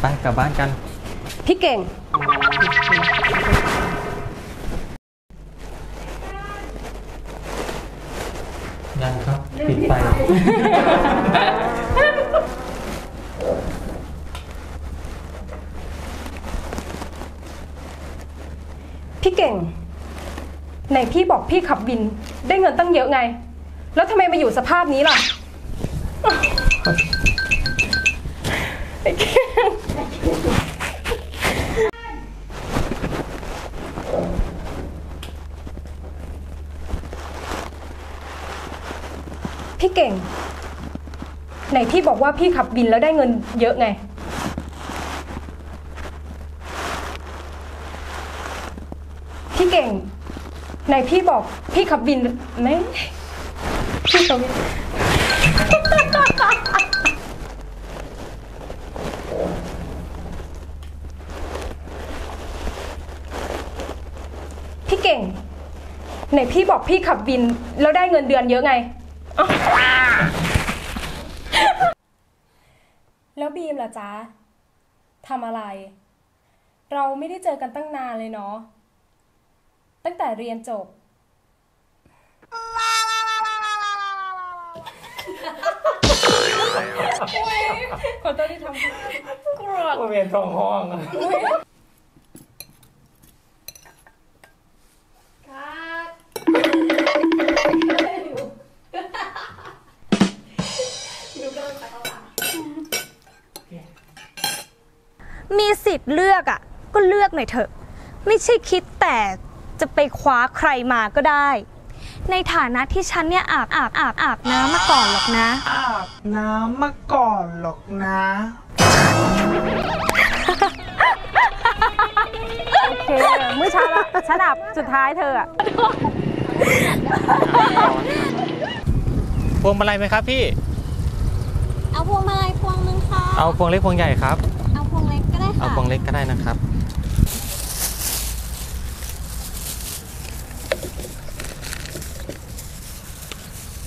ไปกลับบ้านกัน พี่เก่ง ยังครับปิดไฟพี่เก่ง ไหนพี่บอกพี่ขับวินได้เงินตั้งเยอะไง แล้วทำไมมาอยู่สภาพนี้ล่ะ พี่เก่ง ไหนพี่บอกว่าพี่ขับวินแล้วได้เงินเยอะไง พี่เก่ง ไหนพี่บอกพี่ขับวินไหม พี่ขับวินพี่เก่ง ไหนพี่บอกพี่ขับวิน แล้วได้เงินเดือนเยอะไง แล้วบีมล่ะจ๊ะทำอะไร เราไม่ได้เจอกันตั้งนานเลยเนาะตั้งแต่เรียนจบ ขอโทษที่ทำกรวดเวียนทองห้องมีสิทธิ์เลือกอะ ก็เลือกหน่อยเถอะ ไม่ใช่คิดแต่จะไปคว้าใครมาก็ได้ ในฐานะที่ฉันเนี่ยอาบอาบอาบอาบน้ำมาก่อนหรอกนะ อาบน้ำมาก่อนหรอกนะ โอเคเมื่อเช้าละฉันอับสุดท้ายเธออะพวงมาลัยไหมครับพี่ เอาพวงมาลัยพวงนึงค่ะ เอาพวงเล็กพวงใหญ่ครับ เอาพวงเล็กก็ได้เอาค่ะพวงเล็กก็ได้นะครับ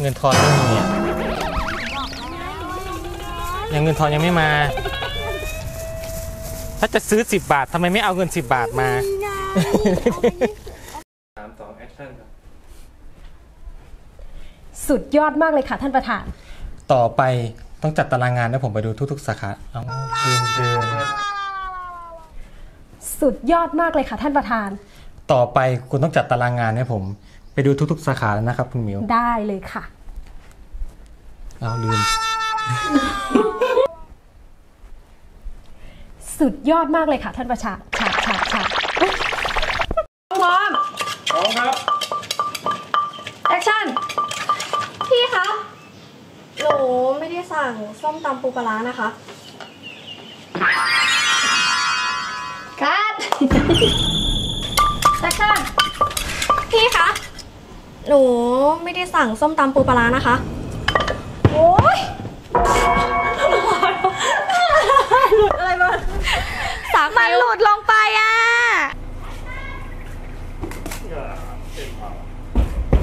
เงินทอนไม่มีอะยังเงินทอนยังไม่มา ถ้าจะซื้อ10บาททำไมไม่เอาเงิน10บาทมาสามสอง action ครับสุดยอดมากเลยค่ะท่านประธาน ต่อไปต้องจัดตารางงานให้ผมไปดูทุกๆสาขาเอาเดินเดินสุดยอดมากเลยค่ะท่านประธาน ต่อไปคุณต้องจัดตารางงานให้ผม ไปดูทุกๆสาขาแล้วนะครับ คุณหมิวได้เลยค่ะ เอาลืม สุดยอดมากเลยค่ะ ท่านประชาฉากฉากฉากพร้อมพร้อมครับ action พี่คะ หนูไม่ได้สั่งส้มตำปูปลาร้านะคะ cut action พี่คะ หนูไม่ได้สั่งส้มตำปูปลาร้านะคะ โอ๊ยหลุดอะไรมาสามมันหลุดลงไปอะ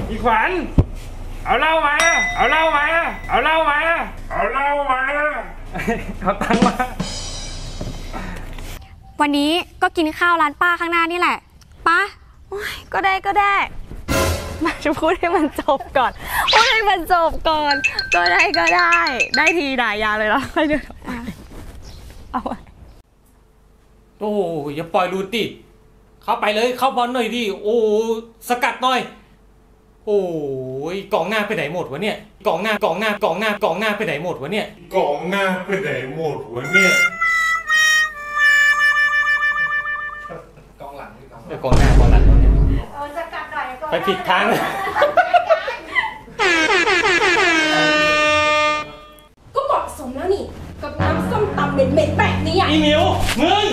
อีขวัญเอาเหล้ามา เอาเหล้ามา เอาเหล้ามา เอาเหล้ามา เอาตังค์มา วันนี้ก็กินข้าวร้านป้าข้างหน้านี่แหละป้าโอ๊ยก็ได้ก็ได้ มาจะพูดให้มันจบก่อน พูดให้มันจบก่อน ก็ได้ก็ได้ ได้ทีด่ายาวเลยเหรอค่อยเดินออกมาเอาไว้โอ้อย่าปล่อยรูดติเข้าไปเลยเข้าบอลหน่อยดิโอ้สกัดหน่อย โอ้ยกองหน้าไปไหนหมดวะเนี่ยกองหน้ากองหน้ากองหน้ากองหน้าไปไหนหมดวะเนี่ยกองหน้าไปไหนหมดวะเนี่ยกองหลังกองหน้ากองหลังวะเนี่ย ไปผิดทางเลยก็เหมาะสมแล้วนี่ กับน้ำส้มตำเหม็นๆแบบนี้อะ อีหมิวมึง